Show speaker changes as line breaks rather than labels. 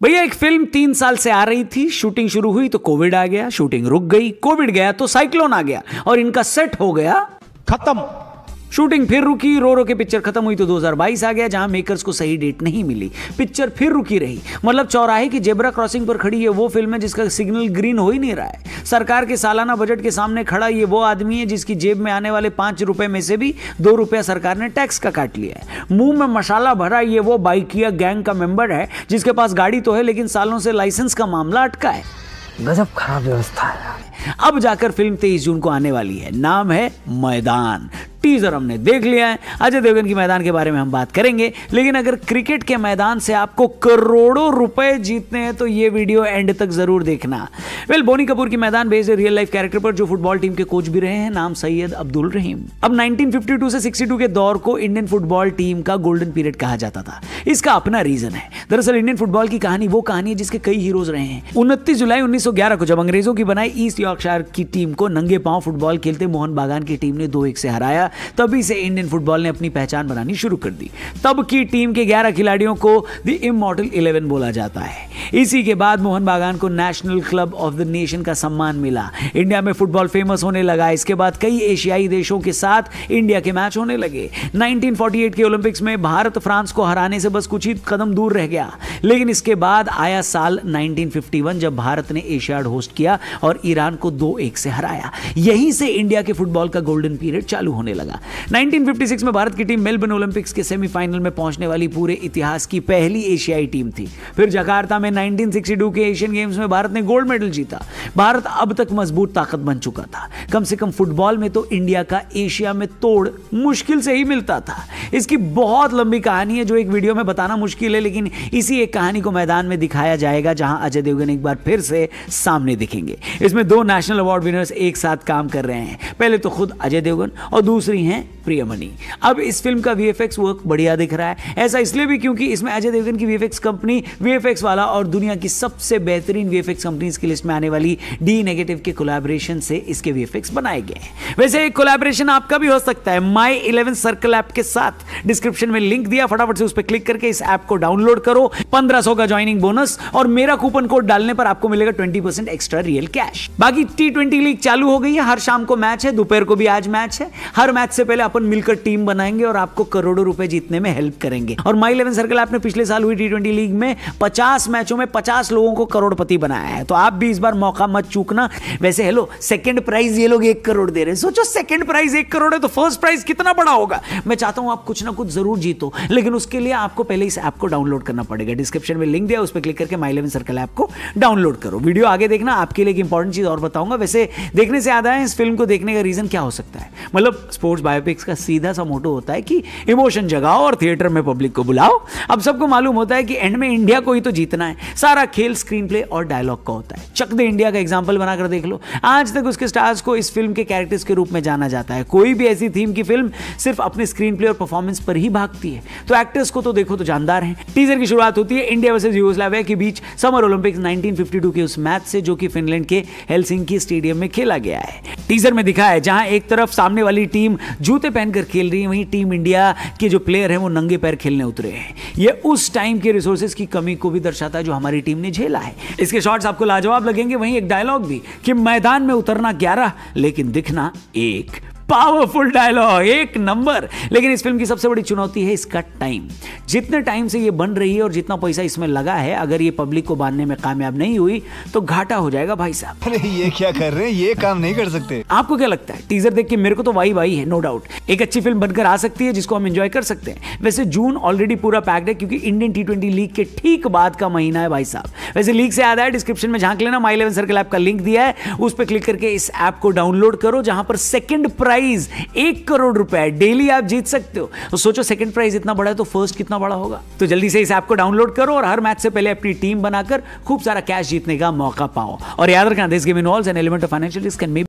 भैया, एक फ़िल्म तीन साल से आ रही थी, शूटिंग शुरू हुई तो कोविड आ गया, शूटिंग रुक गई, कोविड गया तो साइक्लोन आ गया और इनका सेट हो गया
खत्म।
शूटिंग फिर रुकी रो रो के पिक्चर खत्म हुई तो 2022 आ गया जहाँ मेकर्स को सही डेट नहीं मिली। पिक्चर फिर रुकी रही। मतलब चौराहे की जेबरा क्रॉसिंग पर खड़ी है वो फ़िल्म है जिसका सिग्नल ग्रीन हो ही नहीं रहा है। सरकार के सालाना बजट के सामने खड़ा ये वो आदमी है जिसकी जेब में आने वाले पाँच रुपए में से भी दो रुपया सरकार ने टैक्स का काट लिया है। मुँह में मसाला भरा ये वो बाइकिया गैंग का मेंबर है जिसके पास गाड़ी तो है लेकिन सालों से लाइसेंस का मामला अटका है।
गजब खराब व्यवस्था है
अब जाकर फ़िल्म 23 जून को आने वाली है। नाम है मैदान। टीजर हमने देख लिया है। अजय देवगन की मैदान के बारे में हम बात करेंगे। लेकिन अगर क्रिकेट के मैदान से आपको करोड़ों रुपए जीतने हैं तो ये वीडियो एंड तक ज़रूर देखना। वेल, बोनी कपूर की मैदान बेस्ड रियल लाइफ कैरेक्टर पर जो फुटबॉल टीम के कोच भी रहे हैं, नाम सैयद अब्दुल रहीम। अब 1952 से 62 के दौर को इंडियन फुटबॉल टीम का गोल्डन पीरियड कहा जाता था। इसका अपना रीजन है। दरअसल इंडियन फुटबॉल की कहानी वो कहानी है जिसके कई हीरोज रहे हैं। उनतीस जुलाई 1911 को जब अंग्रेज़ों की बनाई ईस्ट यॉर्कशायर की टीम को नंगे पाँव फुटबॉल खेलते मोहन बागान की टीम ने दो एक से हराया। तभी से इंडियन फुटबॉल ने अपनी पहचान बनानी शुरू कर दी। तब की टीम के 11 खिलाड़ियों को द इमोर्टल 11 बोला जाता है। इसी के बाद मोहन बागान को national club of the nation का सम्मान मिला। इंडिया में फुटबॉल फ़ेमस होने लगा। इसके बाद कई एशियाई देशों के साथ इंडिया के मैच होने लगे। 1948 के ओलंपिक्स में भारत फ्रांस को हराने से बस कुछ ही कदम दूर रह गया। लेकिन इसके बाद आया साल 1951 जब भारत ने एशियाड होस्ट किया और ईरान को दो एक से हराया। यहीं से इंडिया के फुटबॉल का गोल्डन पीरियड चालू होने लगा। 1956 में भारत की टीम मेलबर्न ओलंपिक्स के सेमीफाइनल में पहुँचने वाली पूरे इतिहास की पहली एशियाई टीम थी। फिर जकार्ता में 1962 के एशियन गेम्स में भारत ने गोल्ड मेडल जीता। भारत अब तक मज़बूत ताकत बन चुका था। कम से कम फुटबॉल में तो इंडिया का एशिया में तोड़ मुश्किल से ही मिलता था। इसकी बहुत लंबी कहानी है जो एक वीडियो में बताना मुश्किल है, लेकिन इसी एक कहानी को मैदान में दिखाया जाएगा, जहाँ अजय देवगन एक बार फिर से सामने दिखेंगे। इसमें दो नेशनल अवार्ड विनर्स एक साथ काम कर रहे हैं। पहले तो खुद अजय देवगन और दूसरी हैं प्रियमणि। अब इस फ़िल्म का वीएफएक्स वर्क बढ़िया दिख रहा है। ऐसा इसलिए भी क्योंकि इसमें अजय देवगन की वीएफएक्स कंपनी वीएफएक्स वाला और दुनिया की सबसे बेहतरीन वीएफएक्स कंपनीज़ की लिस्ट में आने वाली डी नेगेटिव के कोलैबोरेशन से इसके वीएफएक्स बनाए गए हैं। वैसे एक कोलैबोरेशन आपका भी हो सकता है। माई इलेवन सर्कल ऐप के साथ डिस्क्रिप्शन में लिंक दिया, फटाफट से उस पर क्लिक करके इस ऐप को डाउनलोड करो। पंद्रह का ज्वाइनिंग बोनस और मेरा कूपन कोड डालने पर आपको मिलेगा ट्वेंटी एक्स्ट्रा रियल कैश बाकी टी लीग चालू हो गई है। हर शाम को मैच है। दोपहर को भी आज मैच है। हर मैच से पहले अपन मिलकर टीम बनाएँगे और आपको करोड़ों रुपए जीतने में हेल्प करेंगे। और माई इलेवन सर्कल ऐप ने पिछले साल हुई टी लीग में पचास मैचों में पचास लोगों को करोड़पति बनाया है। तो आप भी इस बार मौका मत चूकना। वैसे हेलो सेकंड प्राइज ये लोग एक करोड़ दे रहे हैं। सोचो सेकंड प्राइज एक करोड़ है तो फ़र्स्ट प्राइज कितना बड़ा होगा? मैं चाहता हूँ आप कुछ ना कुछ ज़रूर जीतो, लेकिन उसके लिए आपको पहले इस ऐप को डाउनलोड करना पड़ेगा। डिस्क्रिप्शन में लिंक दिया, उस पर क्लिक करके माई इलेवन सर्कल ऐप को डाउनलोड करो। वीडियो आगे देखना, आपके लिए एक इंपॉर्टेंट चीज़ और बताऊँगा। वैसे देखने से आधा है इस फ़िल्म को देखने का रीजन क्या हो सकता है? मतलब स्पोर्ट्स बायोपिक्स का सीधा सा मोटो होता है कि इमोशन जगाओ और थिएटर में पब्लिक को बुलाओ। अब सबको मालूम होता है कि एंड में इंडिया को ही तो जीतना है। सारा खेल स्क्रीन प्ले और डायलॉग का होता है। चक दे इंडिया का एग्ज़ाम्पल बनाकर देख लो। आज तक उसके स्टार्स को इस फ़िल्म के कैरेक्टर्स के रूप में जाना जाता है। कोई भी ऐसी थीम की फ़िल्म सिर्फ़ अपने स्क्रीन प्ले और परफॉर्मेंस पर ही भागती है। तो एक्टर्स को तो देखो तो जानदार है। टीजर की शुरुआत होती है इंडिया वर्सेज यूगोस्लाविया के बीच समर ओलंपिक्स 1952 के उस मैच से जो कि फिनलैंड के हेलसिंकी स्टेडियम में खेला गया है। टीजर में दिखा है, जहाँ एक तरफ़ सामने वाली टीम जूते पहनकर खेल रही है, वहीं टीम इंडिया के जो प्लेयर हैं वो नंगे पैर खेलने उतरे हैं। ये उस टाइम के रिसोर्सेज की कमी को भी दर्शाता है जो हमारी टीम ने झेला है। इसके शॉट्स आपको लाजवाब लगेंगे, वहीं एक डायलॉग भी कि मैदान में उतरना ग्यारह, लेकिन दिखना एक। पावरफुल डायलॉग एक नंबर लेकिन इस फ़िल्म की सबसे बड़ी चुनौती है इसका टाइम जितने टाइम से ये बन रही है और जितना पैसा इसमें लगा है अगर ये पब्लिक को बांधने में कामयाब नहीं हुई तो घाटा हो जाएगा भाई साहब.
अरे ये क्या कर रहे हैं? ये काम नहीं कर सकते.
आपको क्या लगता है? टीजर देख के मेरे को तो वाई वाई है नो डाउट एक अच्छी फ़िल्म बनकर आ सकती है जिसको हम एंजॉय कर सकते हैं. वैसे जून ऑलरेडी पूरा पैक्ड है क्योंकि इंडियन टी ट्वेंटी लीग के ठीक बाद का महीना है भाई साहब. वैसे लीग से याद है डिस्क्रिप्शन में झाँक लेना माई इलेवन सर्कल ऐप का लिंक दिया है. उस पर क्लिक करके इस ऐप को डाउनलोड करो जहाँ पर सेकंड प्राइज एक करोड़ रुपए डेली आप जीत सकते हो। तो सोचो सेकंड प्राइज इतना बड़ा है तो फ़र्स्ट कितना बड़ा होगा? तो जल्दी से इस ऐप को डाउनलोड करो और हर मैच से पहले अपनी टीम बनाकर खूब सारा कैश जीतने का मौका पाओ। और याद रखना this game holds an element of financial and